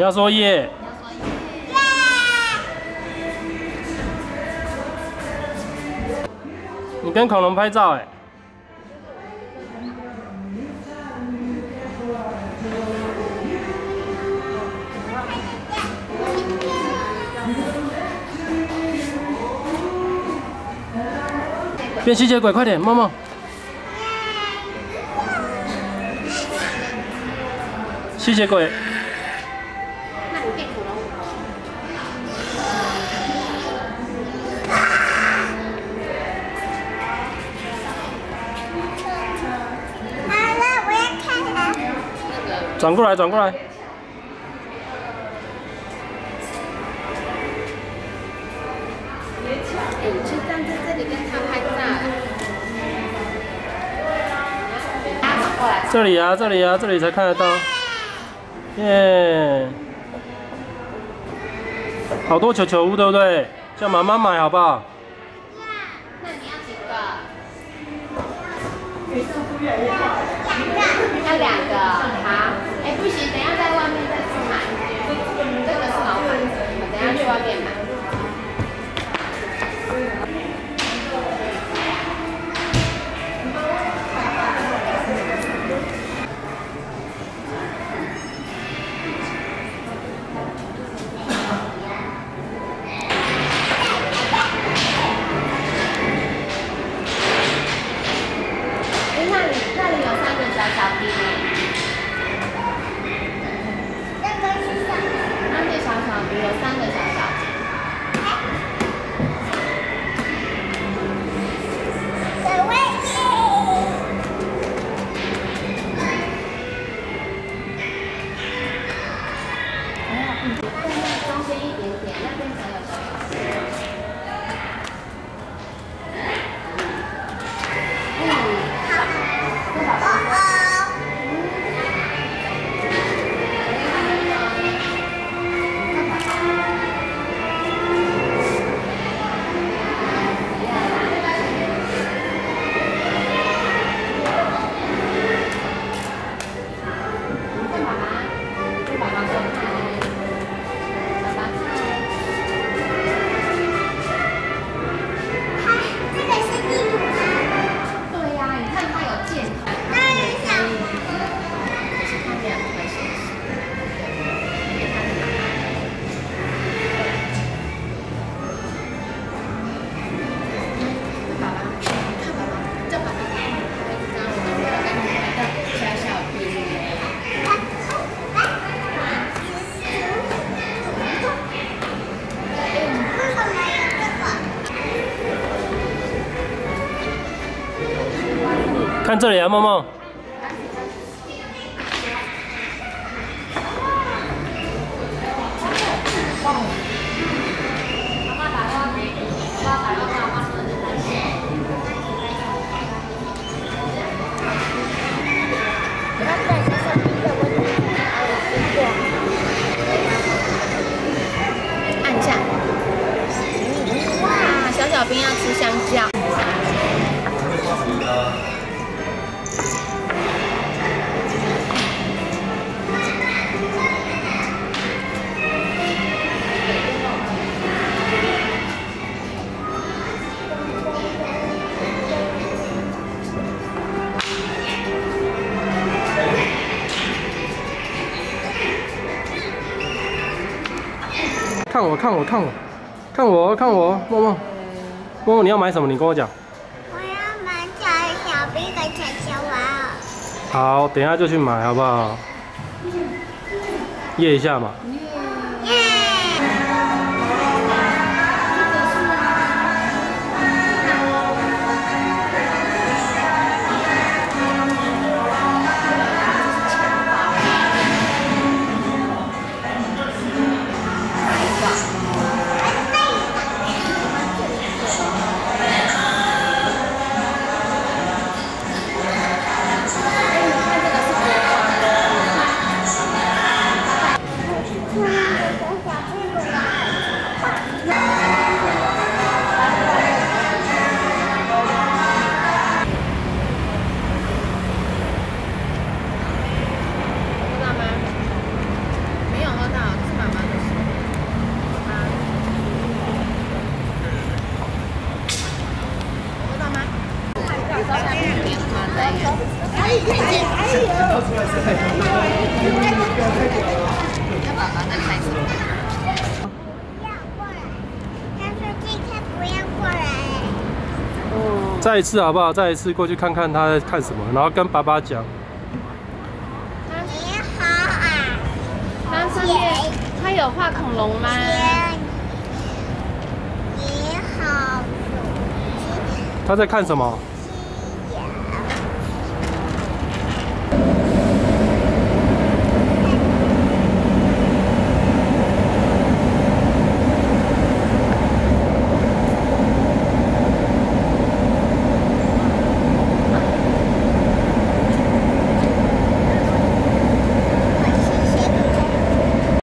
你要说耶。你跟恐龙拍照哎。变吸血鬼，快点，梦梦。吸血鬼。转过来，转过来。这里啊，这里啊，这里才看得到。耶！好多球球屋，对不对？叫妈妈买好不好？那你要几个？两个。要两个，好。站在中间一点点那边才有看这里啊，梦梦。按下。哇，小小兵要吃看我，看我，看我，看我，看我，默默，默默，你要买什么？你跟我讲。我要买小小兵的小小玩偶。好，等下就去买，好不好？验一下嘛。再一次好不好？再一次过去看看他在看什么，然后跟爸爸讲。你好啊，他有画恐龙吗？你好，他在看什么？